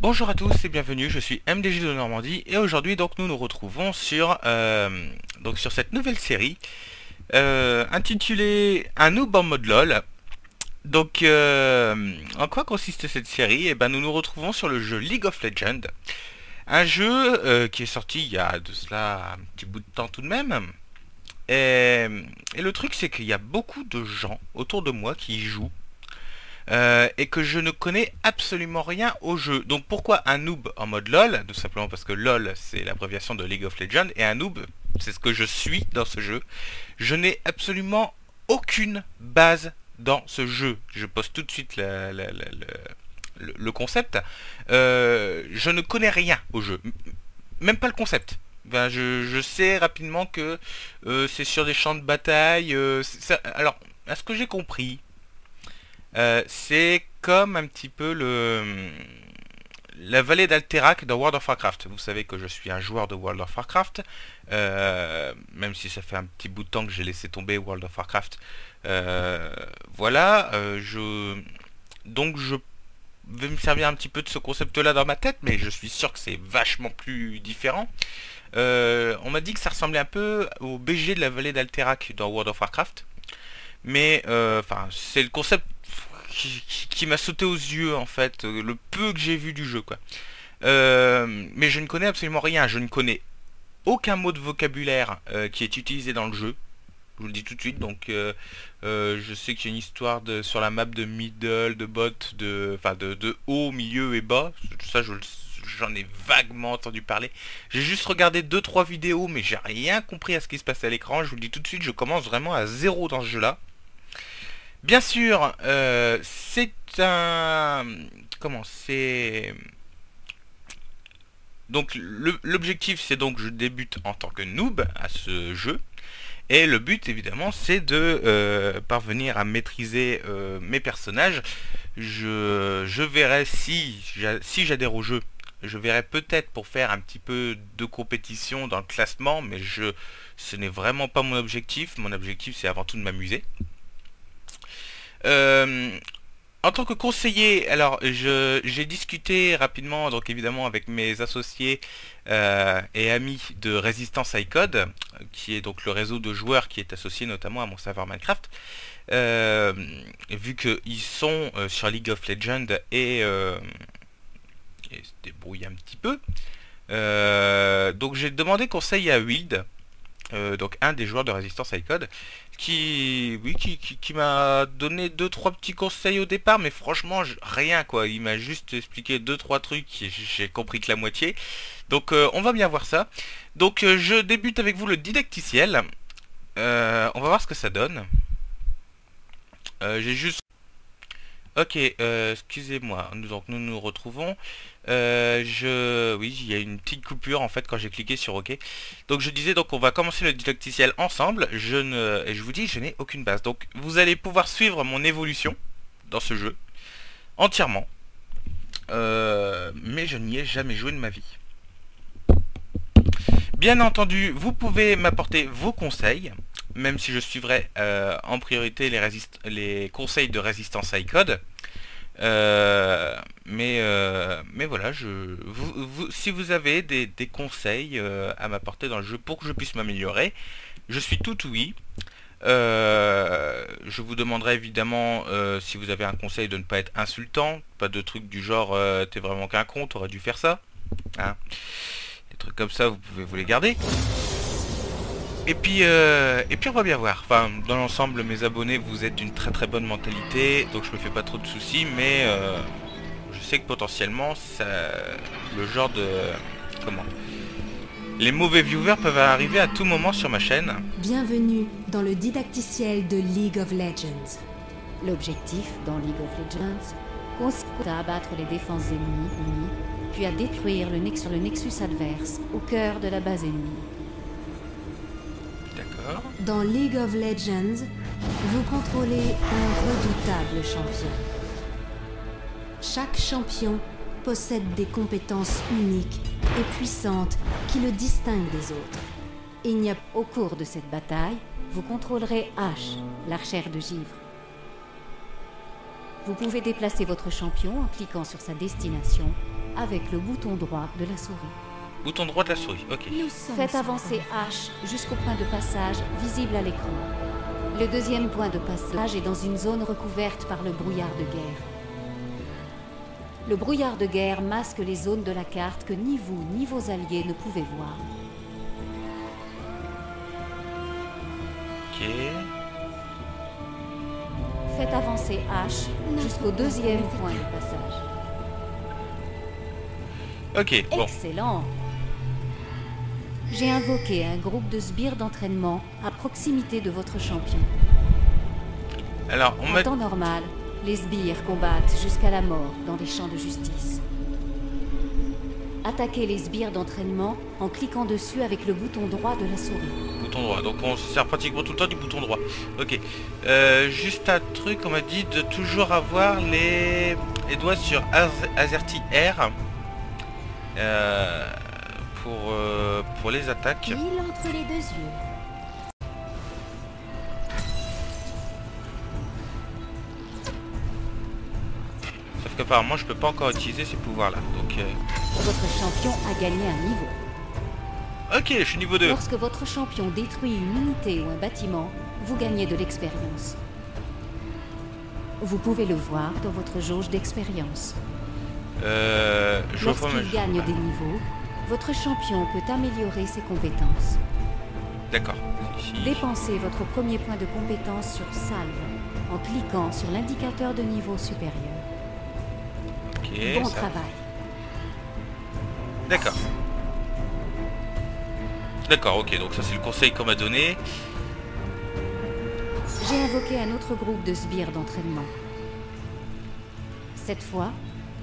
Bonjour à tous et bienvenue, je suis MDJ de Normandie et aujourd'hui donc nous nous retrouvons sur, euh, cette nouvelle série euh, intitulée Un noob en mode LOL. Donc euh, en quoi consiste cette série? Et eh ben nous nous retrouvons sur le jeu League of Legends, un jeu qui est sorti il y a de cela un petit bout de temps tout de même. Et, et le truc c'est qu'il y a beaucoup de gens autour de moi qui y jouent euh, et que je ne connais absolument rien au jeu. Donc pourquoi un noob en mode LOL Tout simplement parce que LOL c'est l'abréviation de League of Legends et un noob c'est ce que je suis dans ce jeu. Je n'ai absolument aucune base dans ce jeu. Je pose tout de suite le, concept. Euh, je ne connais rien au jeu. Même pas le concept. Ben, je, sais rapidement que euh, c'est sur des champs de bataille. alors, à ce que j'ai compris, euh, c'est comme un petit peu le la vallée d'Alterac dans World of Warcraft. Vous savez que je suis un joueur de World of Warcraft, euh, même si ça fait un petit bout de temps que j'ai laissé tomber World of Warcraft. Euh, voilà, je donc je vais me servir un petit peu de ce concept-là dans ma tête, mais je suis sûr que c'est vachement plus différent. on m'a dit que ça ressemblait un peu au BG de la vallée d'Alterac dans World of Warcraft. Mais enfin, c'est le concept qui, m'a sauté aux yeux en fait, euh, le peu que j'ai vu du jeu quoi. Euh, mais je ne connais absolument rien, je ne connais aucun mot de vocabulaire euh, qui est utilisé dans le jeu. Je vous le dis tout de suite, donc je sais qu'il y a une histoire de, sur la map de middle, de bot, de, enfin de, de haut, milieu et bas. Ça, je j'en ai vaguement entendu parler. J'ai juste regardé 2-3 vidéos, mais j'ai rien compris à ce qui se passait à l'écran. Je vous le dis tout de suite, je commence vraiment à zéro dans ce jeu-là. Bien sûr, euh, c'est un... Comment C'est... Donc l'objectif c'est donc je débute en tant que noob à ce jeu. Et le but évidemment c'est de euh, parvenir à maîtriser euh, mes personnages. Je, je verrai si, si j'adhère au jeu. Je verrai peut-être pour faire un petit peu de compétition dans le classement. Mais je, ce n'est vraiment pas mon objectif. Mon objectif c'est avant tout de m'amuser. Euh, en tant que conseiller, alors j'ai discuté rapidement, donc évidemment avec mes associés euh, et amis de Résistance iCode, qui est donc le réseau de joueurs qui est associé notamment à mon serveur Minecraft, euh, vu qu'ils sont sur League of Legends et, se débrouillent un petit peu. donc j'ai demandé conseil à Wild, donc un des joueurs de Résistance iCode, qui, m'a donné deux trois petits conseils au départ, mais franchement rien quoi. Il m'a juste expliqué deux trois trucs, j'ai compris que la moitié. Donc euh, on va bien voir ça. Donc euh, je débute avec vous le didacticiel. Euh, on va voir ce que ça donne. j'ai juste Ok, euh, excusez-moi, nous nous retrouvons. Euh, je, oui, il y a une petite coupure en fait quand j'ai cliqué sur OK. Donc je disais donc on va commencer le didacticiel ensemble. Je ne, et je vous dis, je n'ai aucune base. Donc vous allez pouvoir suivre mon évolution dans ce jeu entièrement. Euh, mais je n'y ai jamais joué de ma vie. Bien entendu, vous pouvez m'apporter vos conseils même si je suivrai euh, en priorité les, conseils de résistance iCode. Euh, mais, euh, mais voilà, je, si vous avez des, conseils à m'apporter dans le jeu pour que je puisse m'améliorer, je suis tout oui. je vous demanderai évidemment si vous avez un conseil de ne pas être insultant, pas de trucs du genre t'es vraiment qu'un con, t'aurais dû faire ça. Hein. Des trucs comme ça, vous pouvez vous les garder. Et puis, euh, et puis on va bien voir. Enfin, dans l'ensemble, mes abonnés, vous êtes d'une très très bonne mentalité, donc je me fais pas trop de soucis, mais euh, je sais que potentiellement, ça, le genre de... Comment Les mauvais viewers peuvent arriver à tout moment sur ma chaîne. Bienvenue dans le didacticiel de League of Legends. L'objectif dans League of Legends consiste à abattre les défenses ennemies, puis à détruire le, sur le Nexus adverse, au cœur de la base ennemie. Dans League of Legends, vous contrôlez un redoutable champion. Chaque champion possède des compétences uniques et puissantes qui le distinguent des autres. Il n'y a au cours de cette bataille, vous contrôlerez H, l'archère de givre. Vous pouvez déplacer votre champion en cliquant sur sa destination avec le bouton droit de la souris. Bouton droit de la souris, ok. Faites avancer. H jusqu'au point de passage visible à l'écran. Le deuxième point de passage est dans une zone recouverte par le brouillard de guerre. Le brouillard de guerre masque les zones de la carte que ni vous ni vos alliés ne pouvez voir. Ok. Faites avancer H jusqu'au deuxième point de passage. Ok, bon. Excellent J'ai invoqué un groupe de sbires d'entraînement à proximité de votre champion. Alors, on En temps normal, les sbires combattent jusqu'à la mort dans les champs de justice. Attaquez les sbires d'entraînement en cliquant dessus avec le bouton droit de la souris. Bouton droit, donc on se sert pratiquement tout le temps du bouton droit. Ok. Euh, juste un truc, on m'a dit de toujours avoir les, les doigts sur Az- AZERTY R. euh, pour, euh, pour les attaques. L'île entre les deux yeux. Sauf qu'apparemment je peux pas encore utiliser ces pouvoirs là. Donc euh, Votre champion a gagné un niveau. Ok, je suis niveau 2. Lorsque votre champion détruit une unité ou un bâtiment, vous gagnez de l'expérience. Vous pouvez le voir dans votre jauge d'expérience. Euh, Lorsqu'il gagne des niveaux, votre champion peut améliorer ses compétences. D'accord. Dépensez votre premier point de compétence sur Salve en cliquant sur l'indicateur de niveau supérieur. Ok, bon ça- travail. D'accord. D'accord, ok, donc ça c'est le conseil qu'on m'a donné. J'ai invoqué un autre groupe de sbires d'entraînement. Cette fois,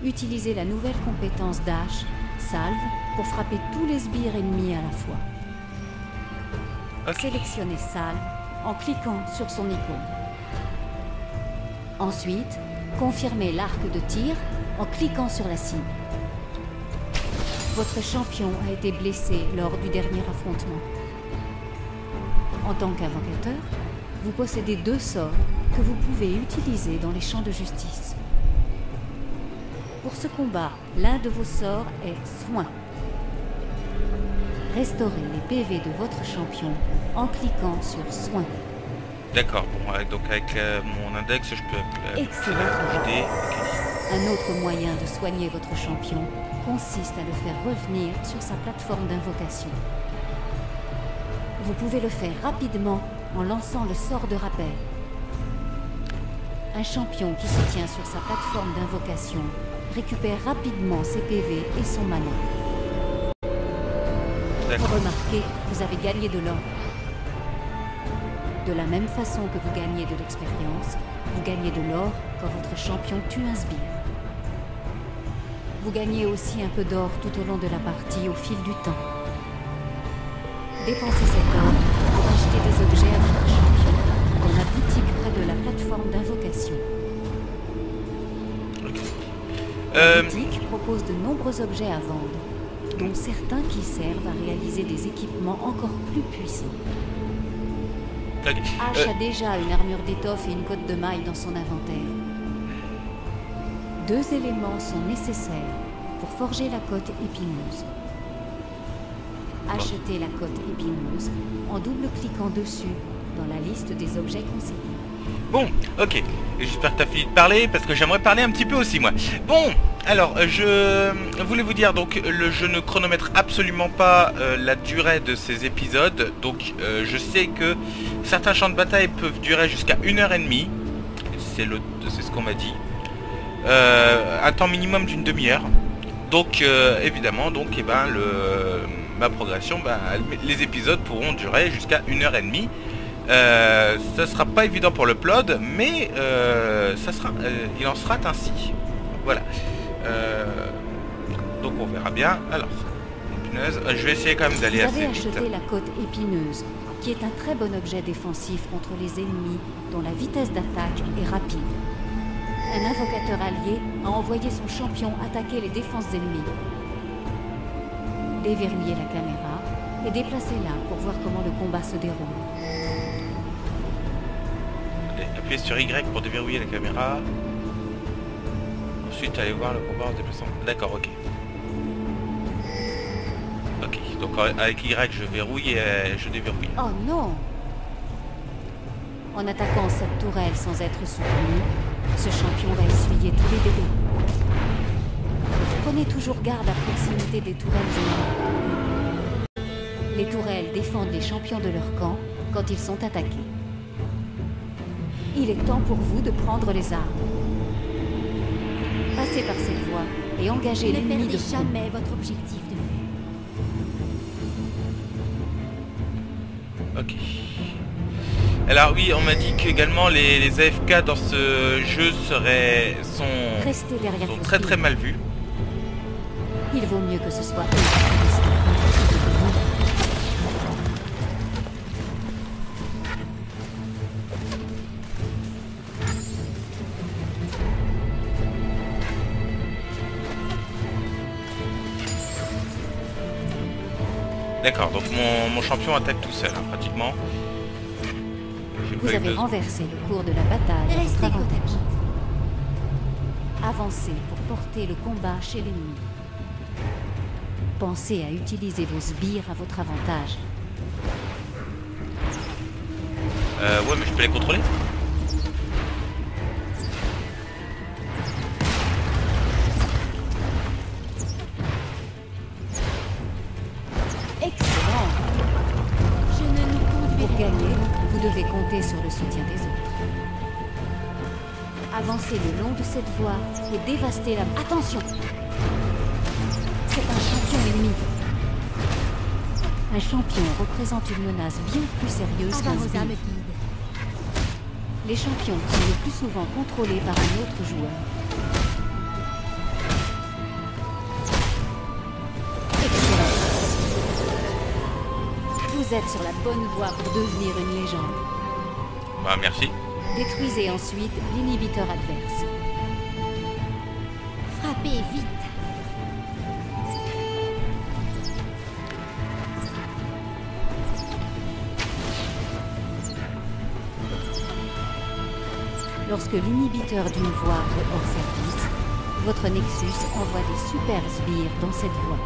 utilisez la nouvelle compétence Dash, Salve, pour frapper tous les sbires ennemis à la fois. Sélectionnez Salve en cliquant sur son icône. Ensuite, confirmez l'arc de tir en cliquant sur la cible. Votre champion a été blessé lors du dernier affrontement. En tant qu'invocateur, vous possédez deux sorts que vous pouvez utiliser dans les champs de justice. Pour ce combat, l'un de vos sorts est Soin. Restaurez les PV de votre champion en cliquant sur Soin. D'accord, bon, avec- donc avec euh, mon index je peux euh, Excellent. Un autre moyen de soigner votre champion consiste à le faire revenir sur sa plateforme d'invocation. Vous pouvez le faire rapidement en lançant le sort de rappel. Un champion qui se tient sur sa plateforme d'invocation récupère rapidement ses PV et son mana. D'accord. Remarquez, vous avez gagné de l'or. De la même façon que vous gagnez de l'expérience, vous gagnez de l'or quand votre champion tue un sbire. Vous gagnez aussi un peu d'or tout au long de la partie au fil du temps. Dépensez cet or pour acheter des objets à votre champion dans la boutique près de la plateforme d'invocation. La Euh, boutique propose de nombreux objets à vendre, dont certains qui servent à réaliser des équipements encore plus puissants. ok. H a déjà une armure d'étoffe et une cotte de maille dans son inventaire. Deux éléments sont nécessaires pour forger la cotte épineuse. Achetez la cotte épineuse en double-cliquant dessus dans la liste des objets conseillés. Bon, ok. J'espère que tu as fini de parler parce que j'aimerais parler un petit peu aussi moi. Bon, alors euh, je voulais vous dire donc le je ne chronomètre absolument pas euh, la durée de ces épisodes. Donc euh, je sais que certains champs de bataille peuvent durer jusqu'à une heure et demie. C'est ce qu'on m'a dit. Un temps minimum d'une demi-heure. Donc évidemment donc eh ben le ma progression ben, les épisodes pourront durer jusqu'à une heure et demie. Euh, ça sera pas évident pour le plod, mais il en sera ainsi. Voilà. Euh, donc on verra bien. Alors, épineuse, euh, je vais essayer quand même d'aller Vous assez avez vite. acheté la cotte épineuse, qui est un très bon objet défensif contre les ennemis dont la vitesse d'attaque est rapide. Un invocateur allié a envoyé son champion attaquer les défenses ennemies. Déverrouillez la caméra et déplacez-la pour voir comment le combat se déroule. Allez, Appuyez sur Y pour déverrouiller la caméra. Ensuite, allez voir le combat en déplaçant. D'accord, ok. Donc avec Y je verrouille et euh, je déverrouille. Oh non En attaquant cette tourelle sans être soutenu, ce champion va essuyer tous les dégâts. Prenez toujours garde à proximité des tourelles. Les tourelles défendent les champions de leur camp quand ils sont attaqués. Il est temps pour vous de prendre les armes. Passez par cette voie et engagez l'ennemi de jamais votre objectif de vue. Ok. Alors oui, on m'a dit qu'également les, les AFK dans ce jeu seraient sont, sont très très mal vus. Il vaut mieux que ce soit eux mon, mon champion attaque tout seul, hein, pratiquement. Vous avez besoin- renversé le cours de la bataille Restez. Avancez pour porter le combat chez l'ennemi. Pensez à utiliser vos sbires à votre avantage. Euh, ouais, mais je peux les contrôler cette voie et dévastez la... Attention C'est un champion ennemi. Un champion représente une menace bien plus sérieuse qu'un me guide. Les champions sont le plus souvent contrôlés par un autre joueur. Excellent. Vous êtes sur la bonne voie pour devenir une légende. Bah merci. Détruisez ensuite l'inhibiteur adverse. Vite. Lorsque l'inhibiteur d'une voie est hors service, votre Nexus envoie des super sbires dans cette voie.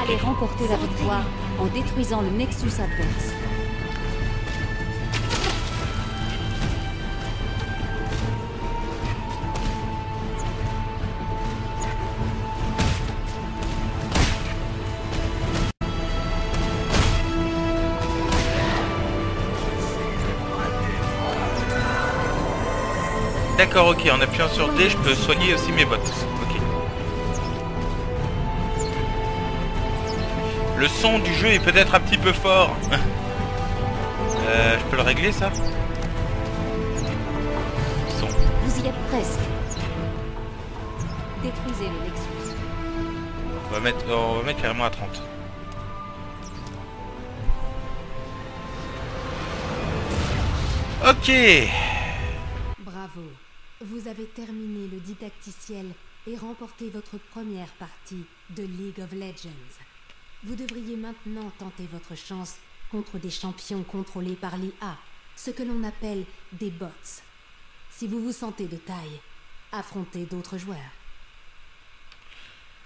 Allez remporter la victoire en détruisant le Nexus adverse. D'accord, ok, en appuyant sur D, je peux soigner aussi mes bottes. Ok. Le son du jeu est peut-être un petit peu fort. euh, je peux le régler ça? Son. Vous y êtes presque. Détruisez le Nexus. On va mettre, on va mettre carrément à 30. Ok. Avez terminé le didacticiel et remporté votre première partie de League of Legends. Vous devriez maintenant tenter votre chance contre des champions contrôlés par l'IA, ce que l'on appelle des bots. Si vous vous sentez de taille, affrontez d'autres joueurs.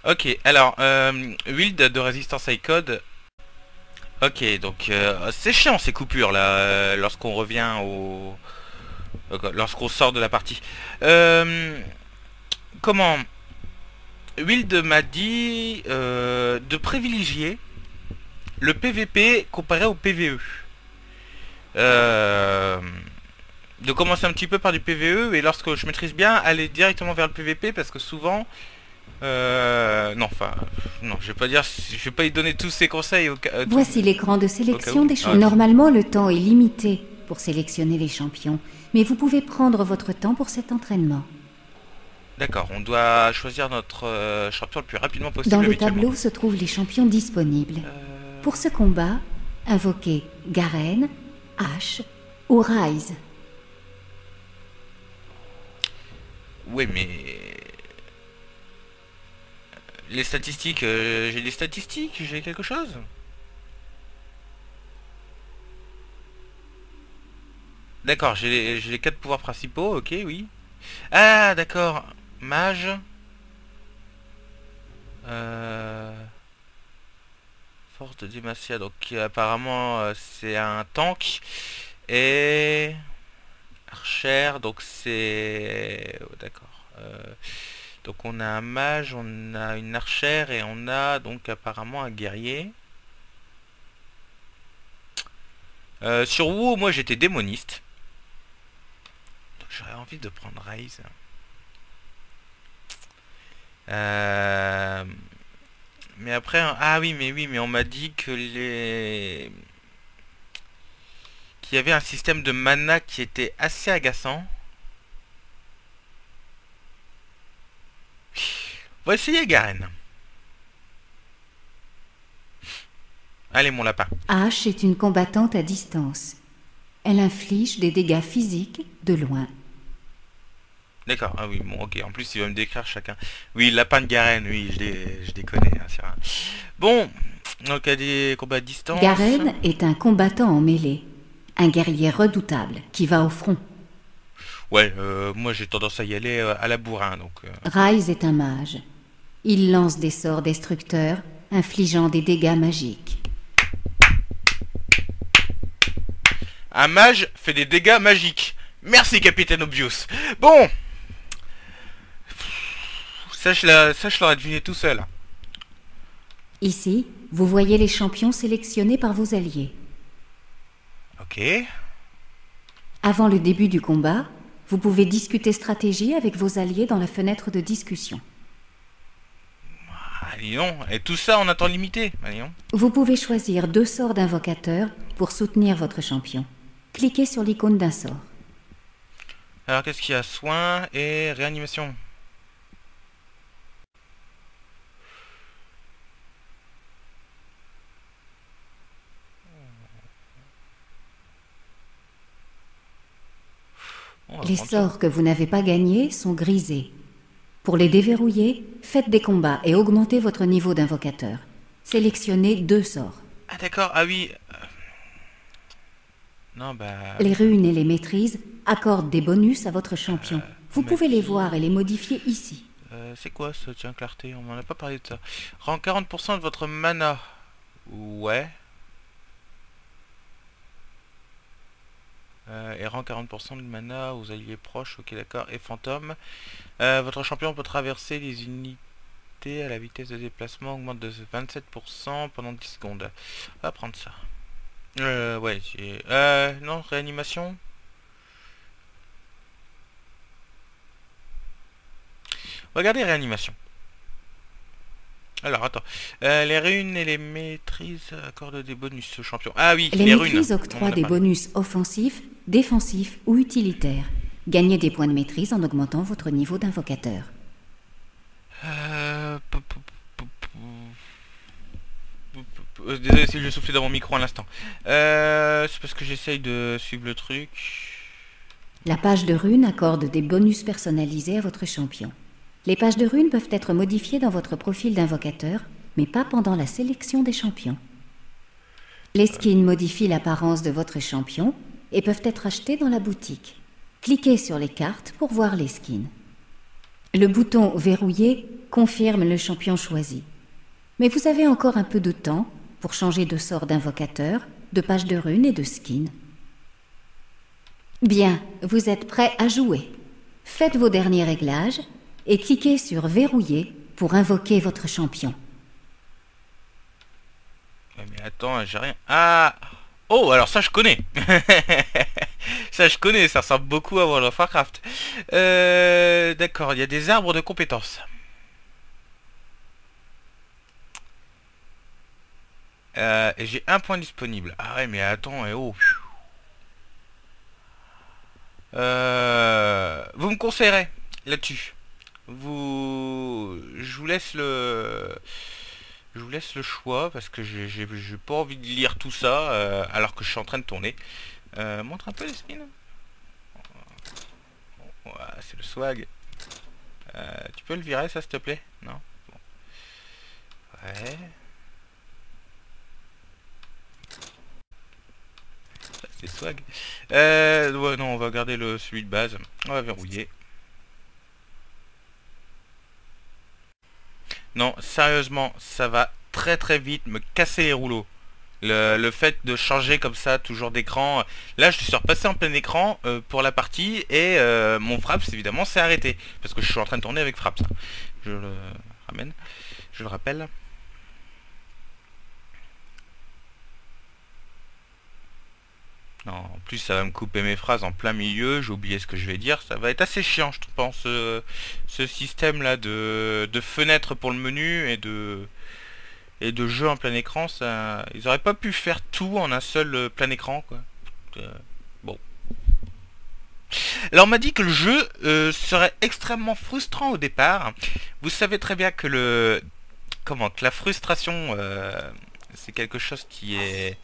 Ok, alors, euh, Wild de résistance à code. Ok, donc euh, c'est chiant ces coupures là, euh, lorsqu'on revient au... Lorsqu'on sort de la partie. Euh, comment Wild m'a dit euh, de privilégier le PVP comparé au PVE. Euh, de commencer un petit peu par du PVE et lorsque je maîtrise bien, aller directement vers le PVP parce que souvent... Non, enfin, non, je vais pas dire, je vais pas y donner tous ces conseils. Au, cas- Voici l'écran de sélection des Ah, champions. ok. Normalement, le temps est limité pour sélectionner les champions, mais vous pouvez prendre votre temps pour cet entraînement. D'accord, on doit choisir notre euh, champion le plus rapidement possible. Dans le tableau se trouvent les champions disponibles. Euh, Pour ce combat, invoquez Garen, Ash ou Ryze. Oui, mais les statistiques, euh, j'ai des statistiques, j'ai quelque chose? D'accord, j'ai les, quatre pouvoirs principaux, ok, oui. Ah, d'accord, mage. Euh... Force de Demacia, donc apparemment euh, c'est un tank. Et... Archer, donc c'est... Oh, D'accord. Euh, donc on a un mage, on a une archère et on a donc apparemment un guerrier. Euh, sur WoW, moi j'étais démoniste. J'aurais envie de prendre Raise. Euh, mais après, ah oui, mais oui, mais on m'a dit que les... Qu'il y avait un système de mana qui était assez agaçant. On va essayer Garen. Allez mon lapin. Ash est une combattante à distance. Elle inflige des dégâts physiques de loin. D'accord, ah oui, bon, ok. En plus, il va me décrire chacun. Oui, lapin de Garen, oui, je les, je hein, c'est vrai. Bon, donc il y a des combats à distance. Garen est un combattant en mêlée. Un guerrier redoutable qui va au front. Ouais, euh, moi j'ai tendance à y aller euh, à la bourrin, donc... euh, Rise est un mage. Il lance des sorts destructeurs, infligeant des dégâts magiques. Un mage fait des dégâts magiques. Merci, Capitaine Obvious. Bon Ça, je l'aurais deviné tout seul. Ici, vous voyez les champions sélectionnés par vos alliés. Ok. Avant le début du combat, vous pouvez discuter stratégie avec vos alliés dans la fenêtre de discussion. Allez, non. Et tout ça en temps limité. Allez, non. Vous pouvez choisir deux sorts d'invocateur pour soutenir votre champion. Cliquez sur l'icône d'un sort. Alors, qu'est-ce qu'il y a? Soins et réanimation. Les sorts que vous n'avez pas gagnés sont grisés. Pour les déverrouiller, faites des combats et augmentez votre niveau d'invocateur. Sélectionnez deux sorts. Ah d'accord, ah oui. euh, Non, bah... Les runes et les maîtrises accordent des bonus à votre champion. Vous pouvez les voir et les modifier ici. Euh, c'est quoi ce tien clarté? On m'en a pas parlé de ça. Rend 40% de votre mana. Ouais. Euh, et rend 40% de mana aux alliés proches, ok d'accord. Et fantôme. Euh, votre champion peut traverser les unités à la vitesse de déplacement augmente de 27% pendant 10 secondes. On va prendre ça. Euh, ouais, j'ai... Euh, non, réanimation Regardez réanimation. Alors, attends. Euh, les runes et les maîtrises accordent des bonus au champion. Ah oui, Les, les, maîtrises runes. Octroient des bonus offensifs, défensifs ou utilitaires. Gagnez des points de maîtrise en augmentant votre niveau d'invocateur. Euh, euh, Désolé si je soufflais dans mon micro à l'instant. Euh, c'est parce que j'essaye de suivre le truc. La page de runes accorde des bonus personnalisés à votre champion. Les pages de runes peuvent être modifiées dans votre profil d'invocateur, mais pas pendant la sélection des champions. Les skins modifient l'apparence de votre champion et peuvent être achetés dans la boutique. Cliquez sur les cartes pour voir les skins. Le bouton Verrouiller confirme le champion choisi. Mais vous avez encore un peu de temps pour changer de sort d'invocateur, de page de runes et de skin. Bien, vous êtes prêt à jouer. Faites vos derniers réglages et cliquez sur Verrouiller pour invoquer votre champion. Mais attends, j'ai rien. Ah Oh, alors ça je connais Ça je connais, ça ressemble beaucoup à World of Warcraft. Euh, D'accord, il y a des arbres de compétences. Euh, et j'ai un point disponible. Ah ouais, mais attends, et oh. Euh, vous me conseillerez là-dessus. Vous, je vous laisse le, je vous laisse le choix parce que j'ai j'ai- pas envie de lire tout ça euh, alors que je suis en train de tourner. Euh, montre un peu les. Ouais, c'est le swag. Euh, tu peux le virer ça s'il te plaît? Non? Ouais. C'est swag. Ouais, non, on va garder le celui de base. On va verrouiller. Non, sérieusement, ça va très très vite, me casser les rouleaux. Le, fait de changer comme ça toujours d'écran. Là je suis repassé en plein écran euh, pour la partie et euh, mon Fraps évidemment s'est arrêté. Parce que je suis en train de tourner avec Fraps. Je le ramène. Je le rappelle. Non, en plus ça va me couper mes phrases en plein milieu, j'ai oublié ce que je vais dire, ça va être assez chiant je pense ce système là de, de fenêtres pour le menu et de et jeu en plein écran, ça, ils auraient pas pu faire tout en un seul euh, plein écran, quoi. Euh, bon. Alors on m'a dit que le jeu euh, serait extrêmement frustrant au départ. Vous savez très bien que le comment que la frustration c'est quelque chose qui est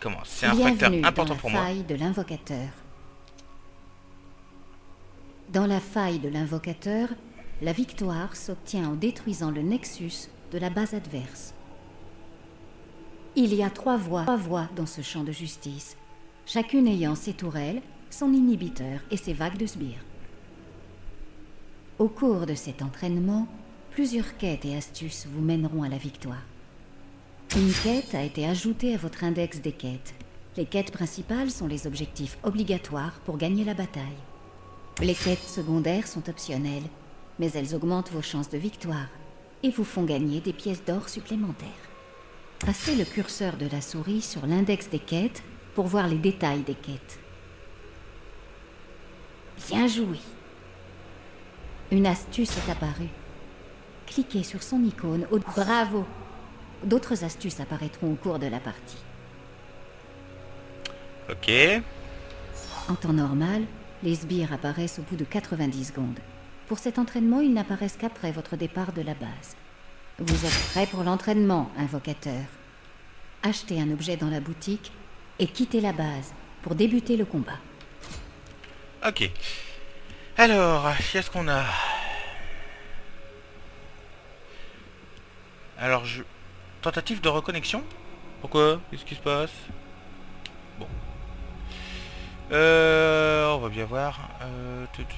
comment? C'est un facteur important pour moi. Dans la faille de l'invocateur. Dans la faille de l'invocateur, la victoire s'obtient en détruisant le nexus de la base adverse. Il y a trois voies, trois voies dans ce champ de justice, chacune ayant ses tourelles, son inhibiteur et ses vagues de sbires. Au cours de cet entraînement, plusieurs quêtes et astuces vous mèneront à la victoire. Une quête a été ajoutée à votre index des quêtes. Les quêtes principales sont les objectifs obligatoires pour gagner la bataille. Les quêtes secondaires sont optionnelles, mais elles augmentent vos chances de victoire et vous font gagner des pièces d'or supplémentaires. Passez le curseur de la souris sur l'index des quêtes pour voir les détails des quêtes. Bien joué. Une astuce est apparue. Cliquez sur son icône au... Bravo D'autres astuces apparaîtront au cours de la partie. Ok. En temps normal, les sbires apparaissent au bout de 90 secondes. Pour cet entraînement, ils n'apparaissent qu'après votre départ de la base. Vous êtes prêt pour l'entraînement, invocateur. Achetez un objet dans la boutique et quittez la base pour débuter le combat. Ok. Alors, qu'est-ce qu'on a? Alors, je... Tentative de reconnexion Pourquoi? Qu'est-ce qui se passe? Bon. Euh, on va bien voir. Euh, 200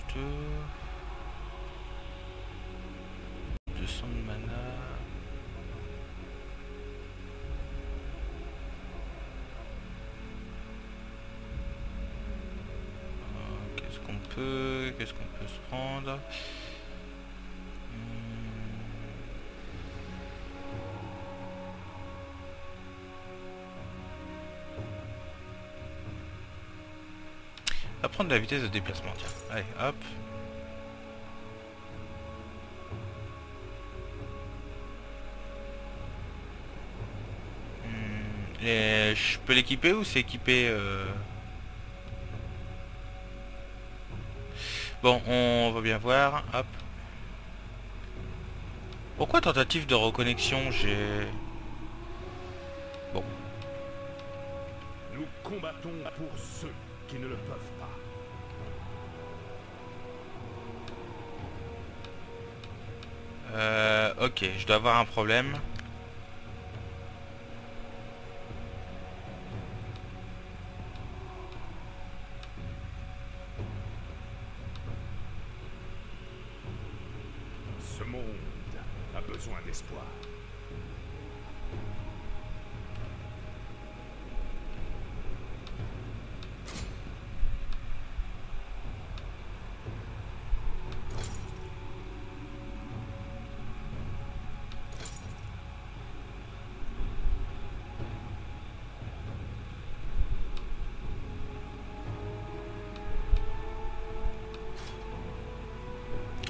de mana. Euh, qu'est-ce qu'on peut Qu'est-ce qu'on peut se prendre? Prendre la vitesse de déplacement, tiens. Allez, hop. je peux l'équiper ou c'est équipé euh Bon, on va bien voir. Hop. Pourquoi tentative de reconnexion J'ai... Bon. Nous combattons pour ceux qui ne le peuvent Euh, ok, je dois avoir un problème.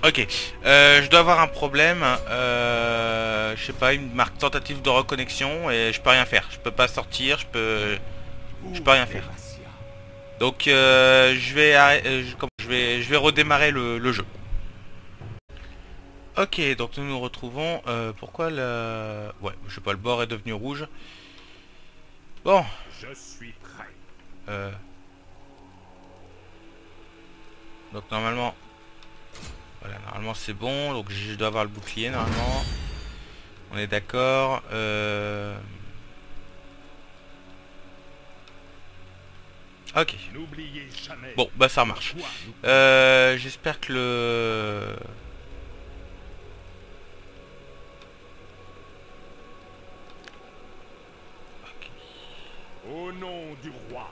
Ok, euh, je dois avoir un problème. Euh, je sais pas, une marque tentative de reconnexion et je peux rien faire. Je peux pas sortir, je peux, je peux rien faire. Donc euh, je vais, je vais, je vais redémarrer le, jeu. Ok, donc nous nous retrouvons. pourquoi le, ouais, je sais pas, le bord est devenu rouge. Bon. Je suis prêt. Donc normalement, voilà, normalement c'est bon. Donc je dois avoir le bouclier normalement. On est d'accord. Euh, ok. Bon, bah ça marche. Euh, J'espère que le... Au nom du roi.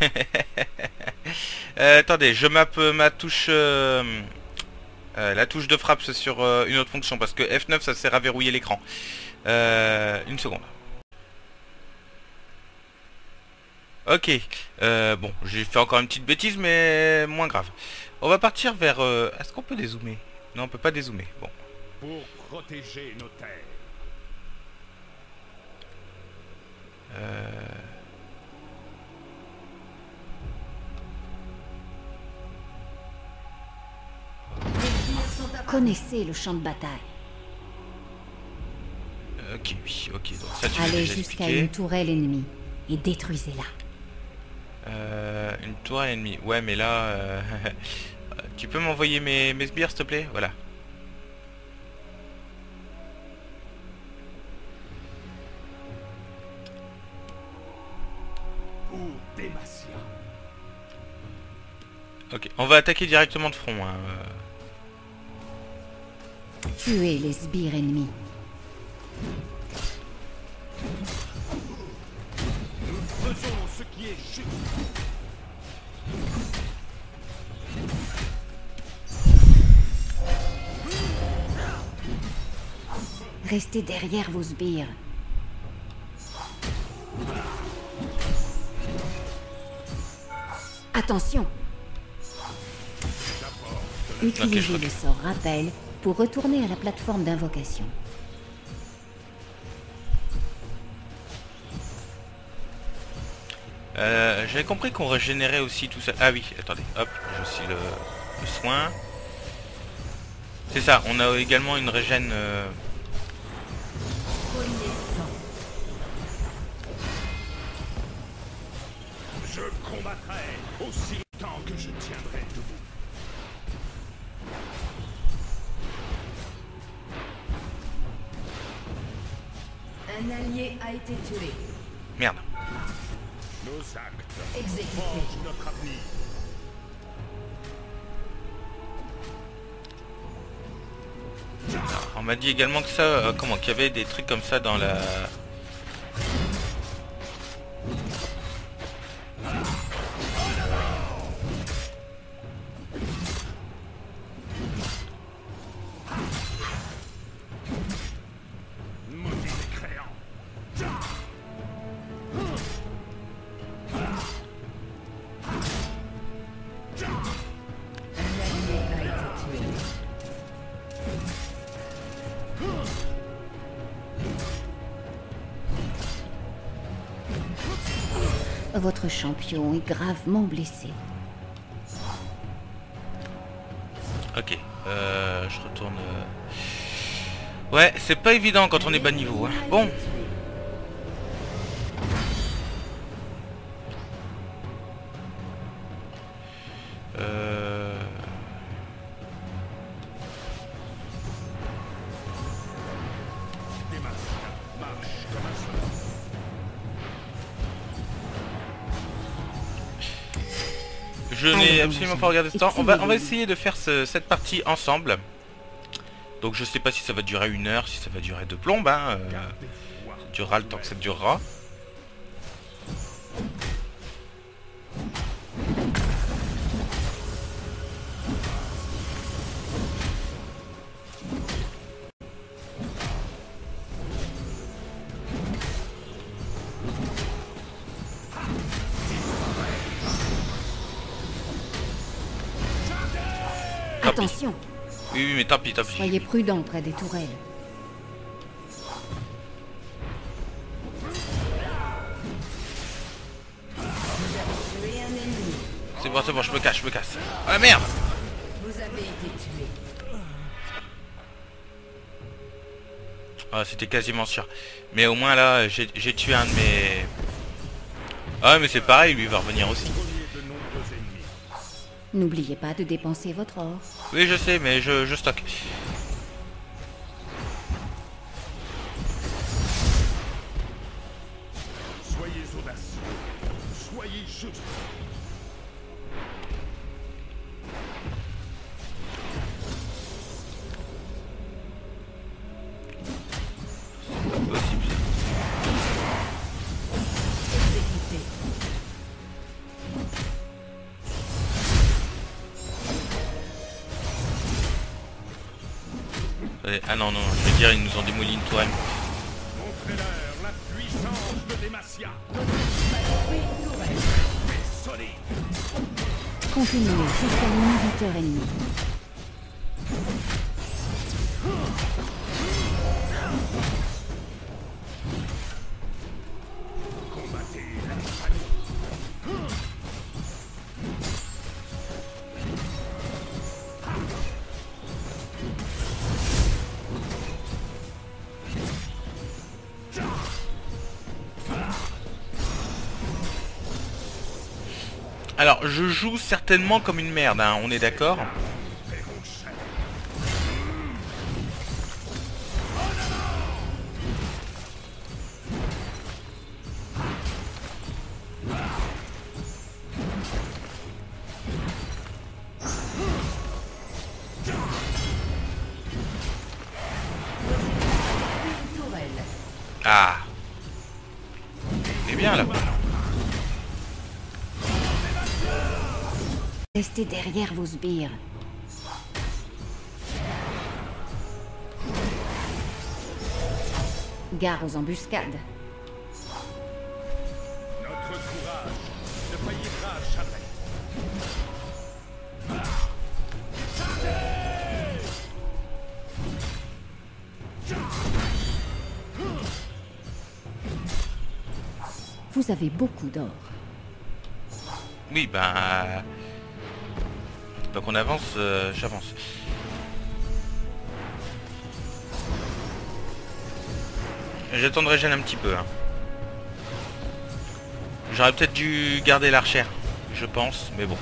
Euh, attendez, je mappe ma touche... euh, euh, la touche de frappe sur euh, une autre fonction parce que F9 ça sert à verrouiller l'écran. Euh, une seconde. Ok, euh, bon, j'ai fait encore une petite bêtise, mais moins grave. On va partir vers... euh, Est-ce qu'on peut dézoomer? Non, on peut pas dézoomer. Bon. Pour protéger nos terres. Euh... Connaissez le champ de bataille. Ok, oui, ok. Donc ça, tu Allez jusqu'à une tourelle ennemie et détruisez-la. Euh, une tour ennemie. Ouais, mais là... euh, tu peux m'envoyer mes, mes sbires, s'il te plaît? Voilà. Ok, on va attaquer directement de front. hein, euh. Tuez les sbires ennemis. Faisons ce qui est juste. Restez derrière vos sbires. Attention Utilisez le sort rappel pour retourner à la plateforme d'invocation. Euh, J'avais compris qu'on régénérait aussi tout ça. Ah oui, attendez, hop, j'ai aussi le, soin. C'est ça, on a également une régène... euh, été tué. Merde. Nos actes Exécuté. forgent notre avenir. On m'a dit également que ça, euh, comment, qu'il y avait des trucs comme ça dans la... champion est gravement blessé. Ok, euh, je retourne... euh. Ouais, c'est pas évident quand on est bas niveau. hein. Bon, absolument pas regardé ce temps. On va, on va essayer de faire ce- cette partie ensemble. Donc je sais pas si ça va durer une heure, si ça va durer deux plombes. Hein. euh, ça durera le temps que ça durera. Attention, Oui, oui, mais tant pis, tant pis. soyez prudents près des tourelles. Tué un ennemi. C'est bon, c'est bon, je me cache, je me casse. Ah merde Vous avez été tué. Ah, c'était quasiment sûr. Mais au moins là, j'ai j'ai tué un de mes... Ah, mais c'est pareil, lui il va revenir aussi. N'oubliez pas de dépenser votre or. Oui, je sais, mais je, je stocke. Ah non, non, je veux dire, ils nous ont démoli une tourelle. Montrez-leur la puissance de Demacia. Continuez jusqu'à l'inhibiteur ennemi. Alors, je joue certainement comme une merde, hein, on est d'accord? Restez derrière vos sbires. Gare aux embuscades. Notre courage ne faillira jamais. Vous avez beaucoup d'or. Oui, ben... Donc on avance, euh, j'avance. J'attendrai Jeanne un petit peu. hein. J'aurais peut-être dû garder l'archère, je pense, mais bon.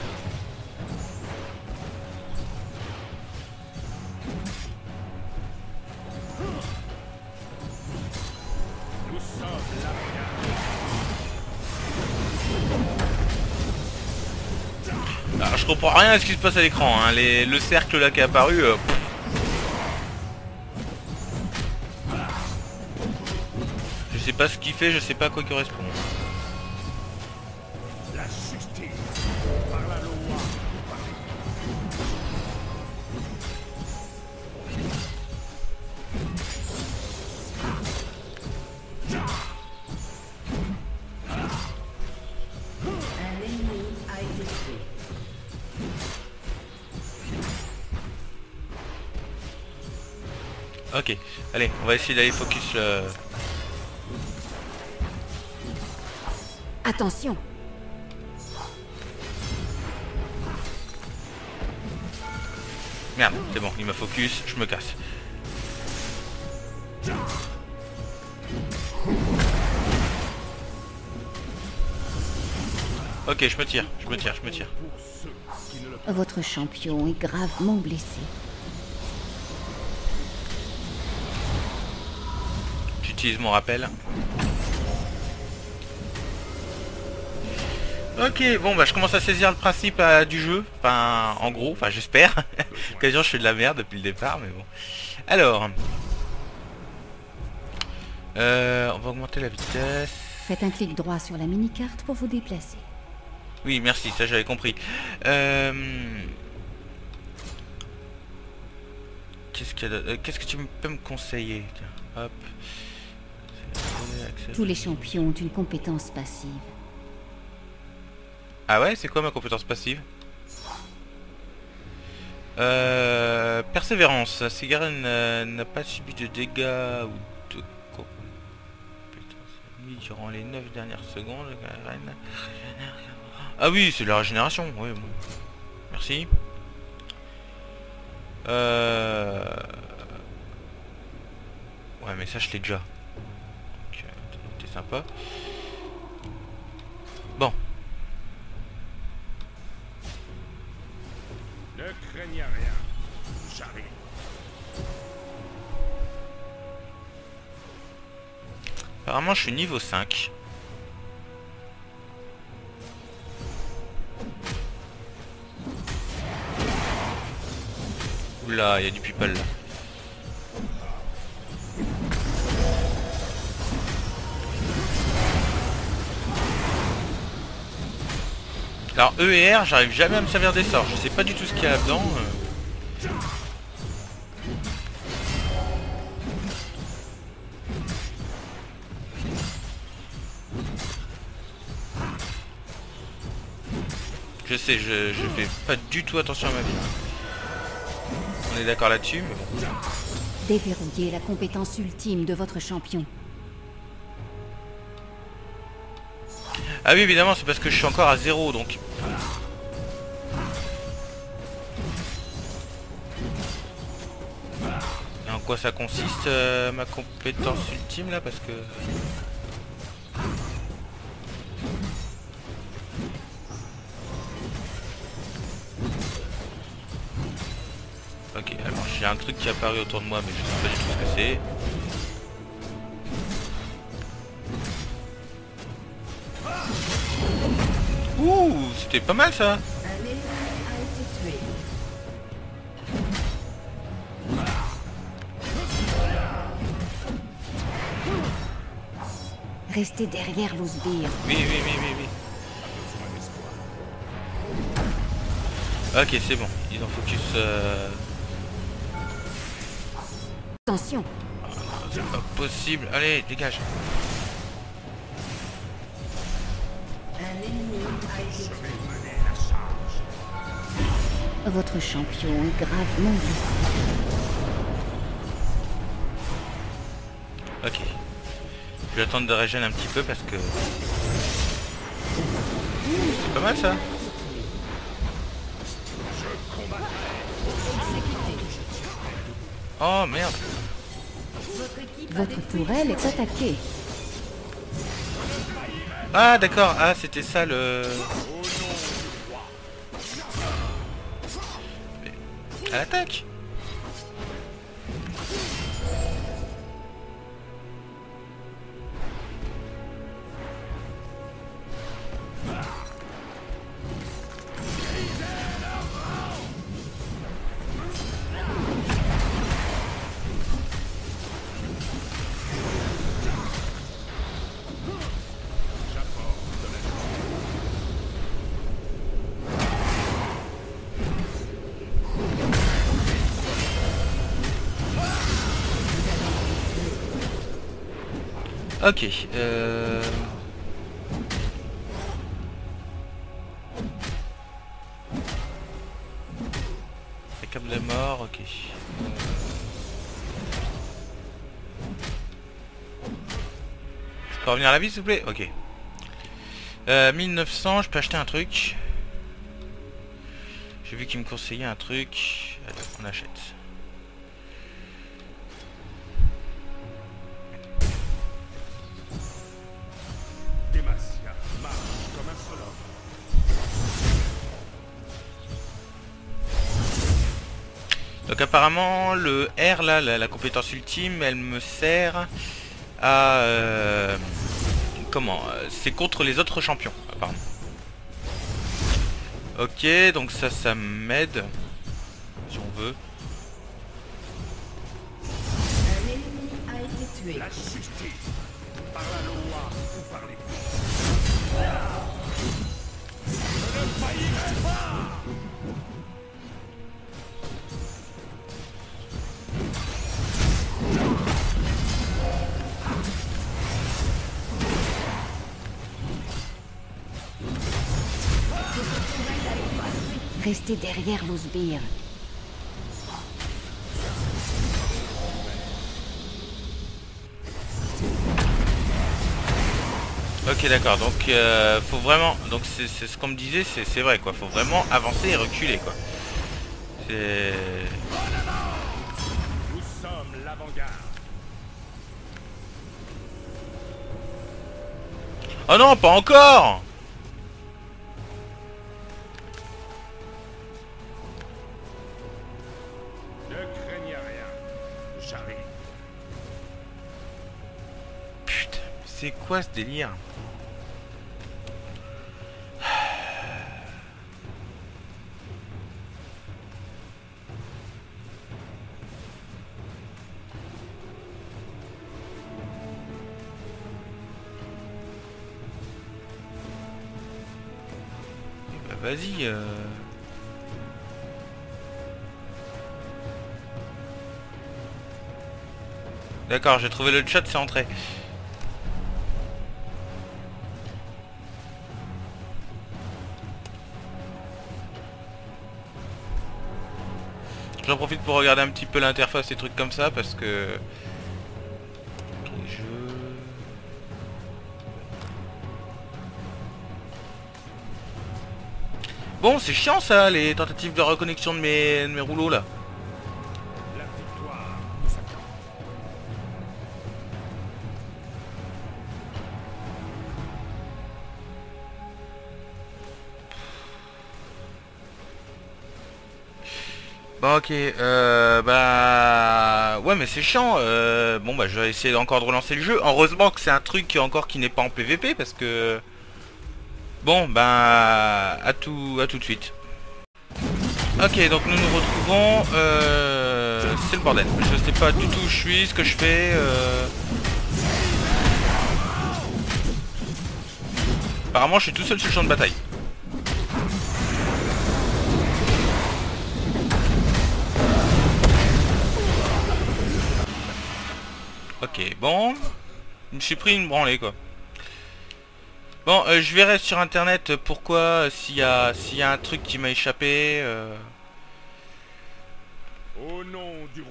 Alors, je comprends rien à ce qui se passe à l'écran. Hein. Le cercle là qui est apparu. euh. Je sais pas ce qu'il fait, je sais pas à quoi il correspond. Allez, on va essayer d'aller focus. euh, Attention Merde, c'est bon, il m'a focus, je me casse. Ok, je me tire, je me tire, je me tire. Le Votre champion est gravement blessé. J'utilise mon rappel. Ok, bon bah je commence à saisir le principe euh, du jeu. Enfin, en gros, enfin j'espère. Quasiment je fais de la merde depuis le départ, mais bon. Alors. Euh, on va augmenter la vitesse. Faites un clic droit sur la mini-carte pour vous déplacer. Oui, merci, ça j'avais compris. Euh, Qu'est-ce qu'il y a de- euh, Qu'est-ce que tu peux me conseiller? Tiens, hop. Tous les champions ont une compétence passive. Ah ouais, c'est quoi ma compétence passive? Euh, Persévérance. Sigarin n'a pas subi de dégâts ou de compétences durant les 9 dernières secondes. Ah oui, c'est la régénération. Ouais, bon. Merci. Euh... Ouais, mais ça, je l'ai déjà. Sympa. Bon, Ne craignez rien. J'arrive. Apparemment, je suis niveau 5. Oula, il y a du people là. Alors E et R, j'arrive jamais à me servir des sorts. Je sais pas du tout ce qu'il y a là-dedans. Euh. Je sais, je, je, fais pas du tout attention à ma vie. On est d'accord là-dessus, mais. Déverrouillez la compétence ultime de votre champion. Ah oui, évidemment, c'est parce que je suis encore à zéro, donc... Et en quoi ça consiste, euh, ma compétence ultime, là Parce que... Ok, alors j'ai un truc qui est apparu autour de moi, mais je sais pas du tout ce que c'est. Ouh, c'était pas mal ça Restez derrière vos sbires. Oui, oui, oui, oui, oui. Ok, c'est bon. Ils ont focus... Euh... Attention, C'est pas possible. Allez, dégage. Votre champion est gravement blessé. Ok. Je vais attendre de régénérer un petit peu parce que... C'est pas mal ça Oh merde Votre tourelle est attaquée. Ah d'accord, ah c'était ça le... Mais- À l'attaque Ok, euh... Câble de mort, ok. Euh, peux revenir à la vie s'il vous plaît? Ok. Euh, 1900, je peux acheter un truc. J'ai vu qu'il me conseillait un truc. Allez, on achète. Apparemment le R là, la, compétence ultime, elle me sert à... euh, comment euh, C'est contre les autres champions, apparemment. Ok, donc ça, ça m'aide. Si on veut. Restez derrière vos sbires. Ok d'accord, donc euh, faut vraiment... Donc c'est ce qu'on me disait, c'est c'est vrai quoi. Faut vraiment avancer et reculer quoi. C'est... Nous sommes l'avant-garde. Oh non, pas encore c'est quoi ce délire Bah vas-y euh... D'accord, j'ai trouvé le chat, c'est entré. J'en profite pour regarder un petit peu l'interface et trucs comme ça parce que... Bon, c'est chiant ça, les tentatives de reconnexion de mes rouleaux là. Ok, euh, bah... Ouais mais c'est chiant, euh, bon bah je vais essayer encore de relancer le jeu. Heureusement que c'est un truc qui encore qui n'est pas en PVP parce que... Bon bah... À tout, à tout de suite. Ok donc nous nous retrouvons... Euh, c'est le bordel. Je sais pas du tout où je suis, ce que je fais. euh. Apparemment je suis tout seul sur le champ de bataille. Ok, bon. Je me suis pris une branlée quoi. Bon, euh, je verrai sur internet pourquoi, s'il y, a- y a un truc qui m'a échappé. euh, Au nom du roi.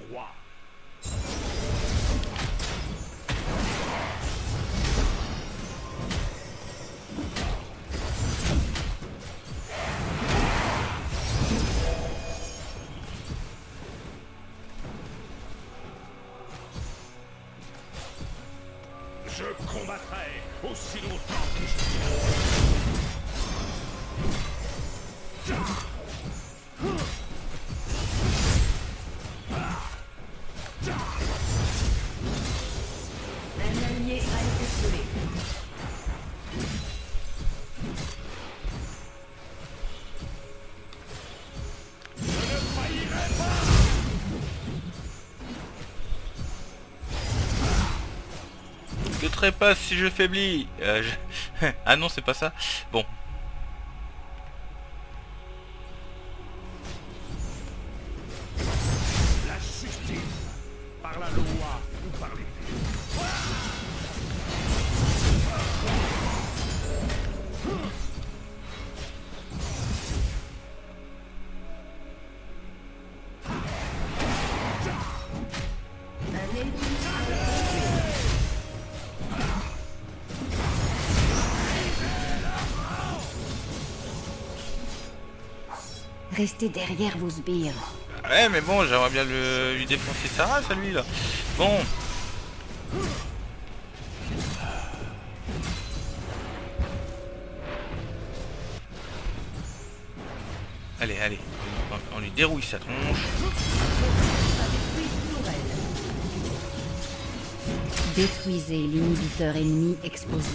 Trépasse si je faiblis Euh, je- Ah non, c'est pas ça. Bon. Derrière vos sbires. Ouais, mais bon, j'aimerais bien le, lui défoncer sa race à lui là. Bon. Allez, allez. On, on lui dérouille sa tronche. Détruisez l'inhibiteur ennemi exposé.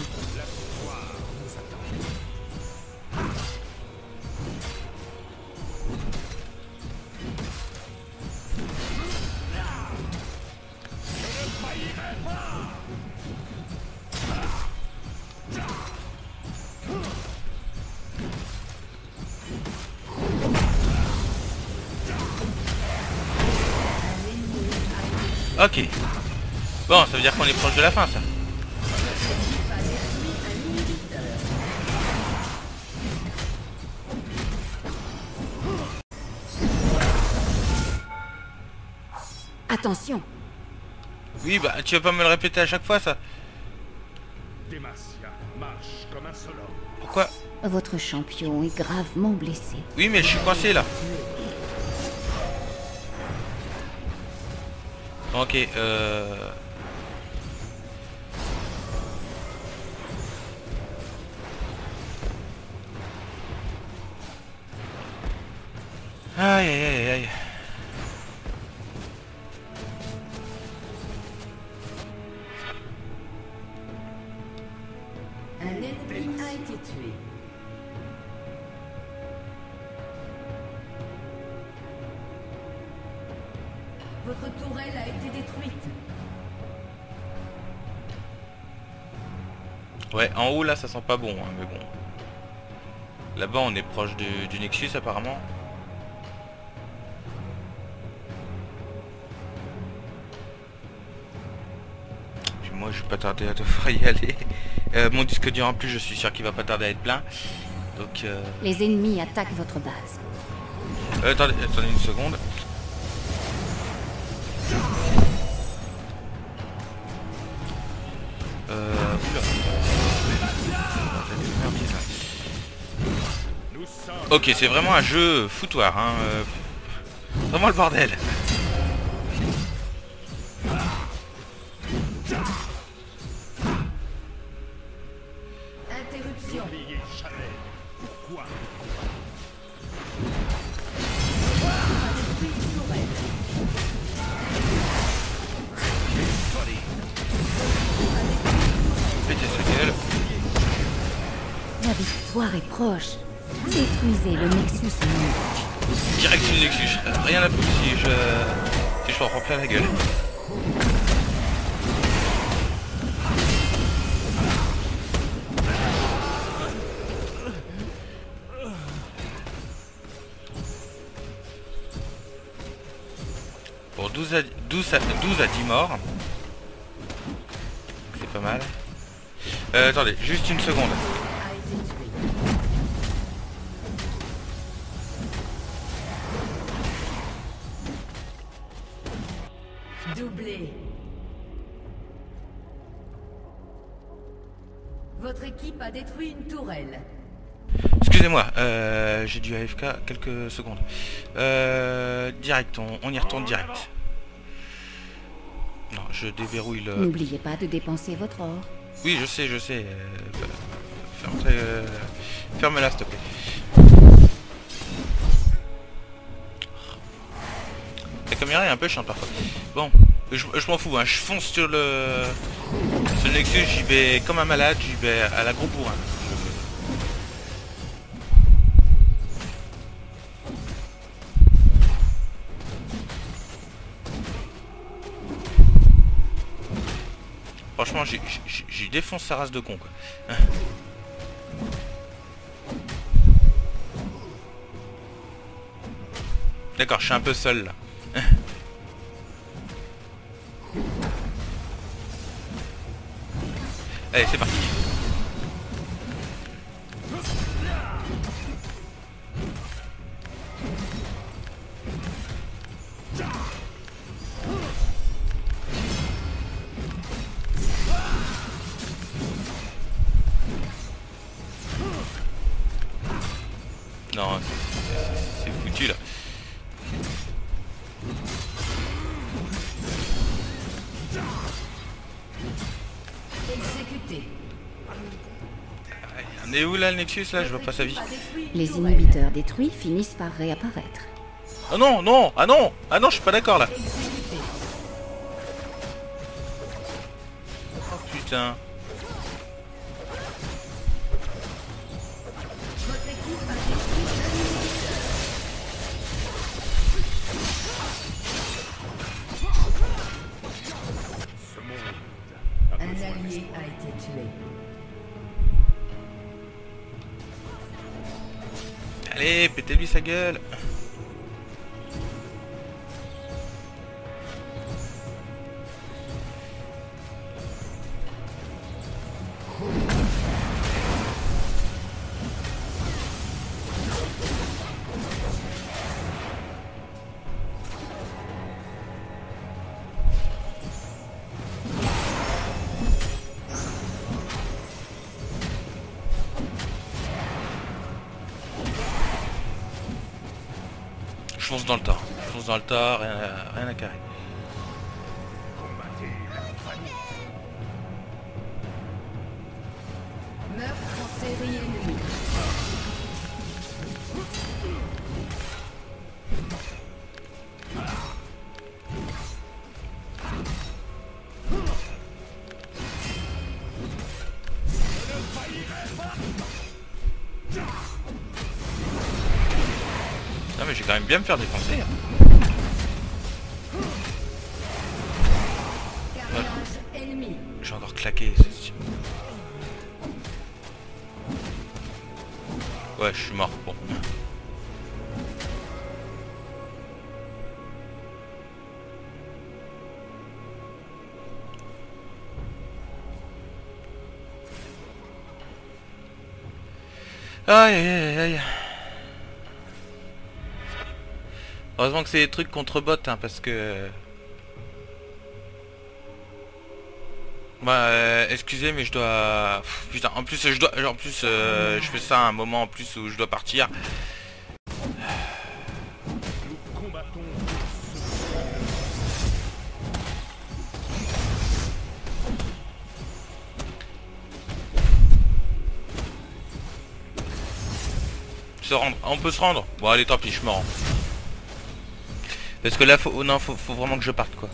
Ok. Bon, ça veut dire qu'on est proche de la fin, ça. Attention, Oui, bah, tu vas pas me le répéter à chaque fois, ça. Demacia marche comme un seul homme. Pourquoi? Votre champion est gravement blessé. Oui, mais je suis coincé, là. Ok, euh... Aïe, aïe, aïe, aïe. Haut, là, ça sent pas bon, hein, mais bon. Là-bas, on est proche du, du Nexus, apparemment. Puis moi, je vais pas tarder à devoir y aller. Euh, mon disque dur en plus, je suis sûr qu'il va pas tarder à être plein. Donc, euh... Les ennemis attaquent votre base. euh, attendez, attendez une seconde. Euh... Oula. Ok, c'est vraiment un jeu foutoir, hein. euh, Vraiment le bordel. 12 à, 12 à 10 morts. C'est pas mal. Euh, attendez, juste une seconde. Doublé. Votre équipe a détruit une tourelle. Excusez-moi, euh, j'ai dû AFK quelques secondes. Euh, direct, on, on y retourne direct. Non, je déverrouille le... N'oubliez pas de dépenser votre or. Oui, je sais, je sais. Euh, ferme, euh, ferme-la, s'il te plaît. La caméra est un peu chiante parfois. Bon, je, je m'en fous, hein. je fonce sur le... Sur le Nexus, j'y vais comme un malade, j'y vais à la gros bourrin. Franchement, j'y défonce sa race de con, quoi. D'accord, je suis un peu seul, là. Allez, c'est parti. Là le Nexus là Je vois pas sa vie. Les inhibiteurs détruits finissent par réapparaître. Oh non, non, ah non, ah non, je suis pas d'accord là. Oh putain. Pétez-lui sa gueule. Rien à, rien carrer. Non mais j'ai quand même bien me faire défoncer. hein. Aïe aïe aïe Heureusement que c'est des trucs contre bots hein, parce que... Bah euh, excusez mais je dois... Putain en plus je dois... En plus euh, je fais ça à un moment en plus où je dois partir. Se rendre. On peut se rendre Bon, allez, tant pis, je me rends. Parce que là, faut... oh, non, faut, faut vraiment que je parte, quoi.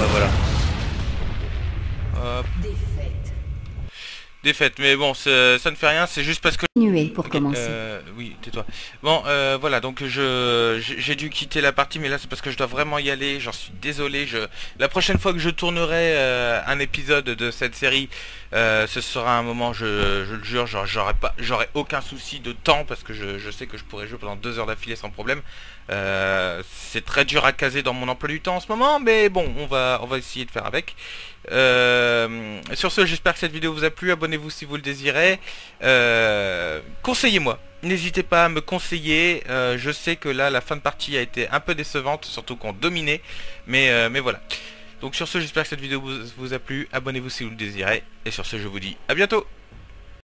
Ouais, voilà. Hop. Défaite. Défaite, mais bon, ça ne fait rien, c'est juste parce que... Pour commencer. euh, oui, tais-toi. Bon, euh, voilà, donc je j'ai dû quitter la partie, mais là c'est parce que je dois vraiment y aller. J'en suis désolé. Je la prochaine fois que je tournerai euh, un épisode de cette série, ce sera un moment, je, je le jure, j'aurai pas, j'aurai aucun souci de temps parce que je, je sais que je pourrais jouer pendant deux heures d'affilée sans problème. C'est très dur à caser dans mon emploi du temps en ce moment, mais bon, on va on va essayer de faire avec. Sur ce, j'espère que cette vidéo vous a plu. Abonnez-vous si vous le désirez. Euh, Conseillez-moi. N'hésitez pas à me conseiller. Euh, je sais que là, la fin de partie a été un peu décevante, surtout qu'on dominait. Mais, euh, mais voilà. Donc sur ce, j'espère que cette vidéo vous, vous a plu. Abonnez-vous si vous le désirez. Et sur ce, je vous dis à bientôt.